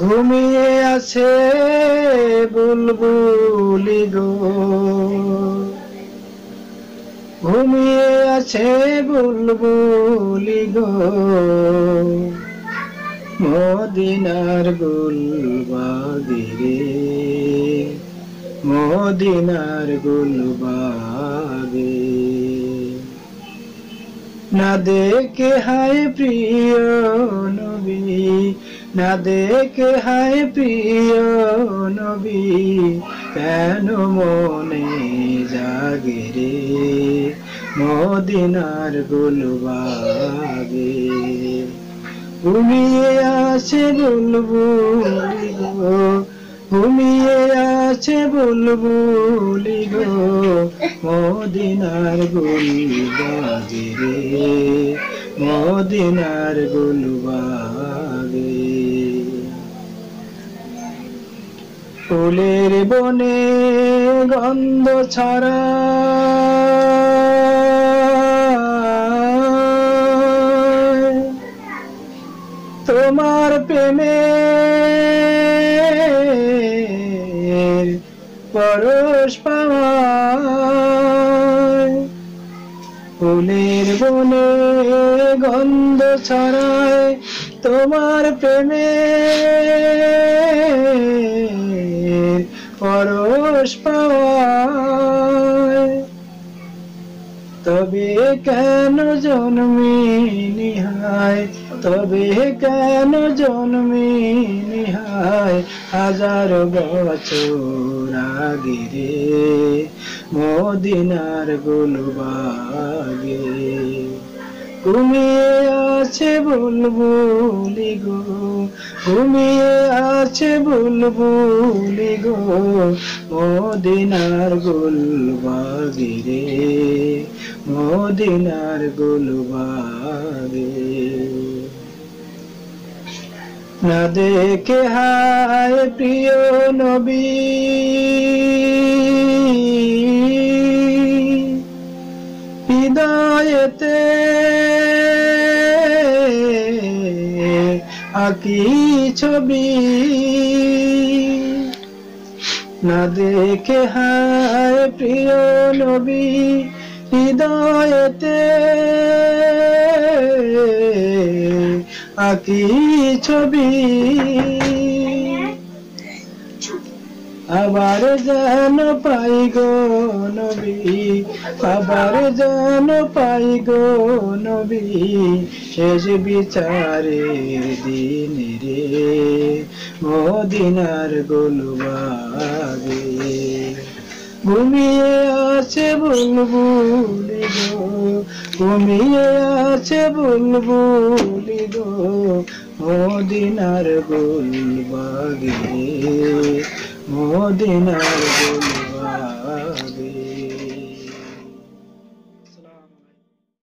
ঘুমিয়ে আছে বুলবুলি গো। ঘুমিয়ে আছে বুলবুলি গো। মদিনার গুলবাগিরে, মদিনার গুলবাগে। না দেখে হায় প্রিয় নবী না দেখে হায় প্রিয় নবী, কেন মনে জাগে রে মদিনার গুলবাগে? ঘুমিয়ে আছে বুলবুলি গো, ঘুমিয়ে আছে বুলবুলি গো, মদিনার গুলবাগে রে। মদিনার গুলবাগে ফুলের বনে গন্ধ ছড়া। তোমার প্রেমে পরশ ফুলের বনে গন্ধ ছড়ায় তোমার প্রেমে। পরশ পাওয়ায়। তবে কেন জন্মে নিহায়? তবে কেন জন্মে নিহায়? হাজার বছর আগে মদিনার গুলবাগে। ঘুমিয়ে আছে বুলবুলি গো, ঘুমিয়ে আছে বুলবুলি গো, মদিনার গুলবাগে রে, মদিনার গুলবাগে। না দেখে হায় প্রিয় নবী। হৃদয়েতে আকি ছবি না দেখে হায় প্রিয় নবী হৃদয়েতে আকি ছবি আবার যেন পাই গো নবী, আবার যেন পাই গো নবী, শেষ বিচারের দিন রে, মদিনার গোলবাগে। ঘুমিয়ে আছে বুলবুলি গো, ঘুমিয়ে আছে বুলবুলি গো, মদিনার গোলবাগে। মদিনার গোল